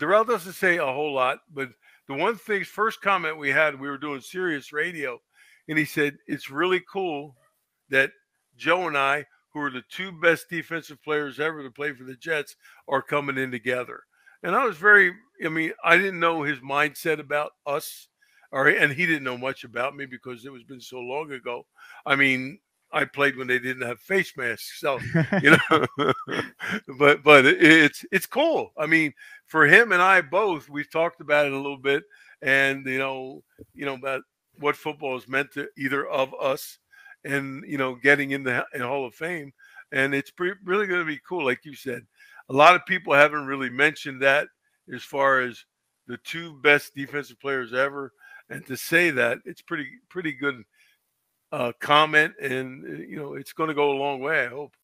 Darrelle doesn't say a whole lot, but the one thing, first comment we had, we were doing Sirius radio, and he said it's really cool that Joe and I, who are the two best defensive players ever to play for the Jets, are coming in together. And I was very, I mean, I didn't know his mindset about us, or and he didn't know much about me because it was been so long ago. I mean, I played when they didn't have face masks, so you know. but but it's it's cool. I mean, for him and I both, we've talked about it a little bit, and you know, you know about what football is meant to either of us, and you know, getting in the in Hall of Fame, and it's really going to be cool, like you said. A lot of people haven't really mentioned that as far as the two best defensive players ever, and to say that it's pretty pretty good uh, comment, and uh, you know, it's going to go a long way. I hope.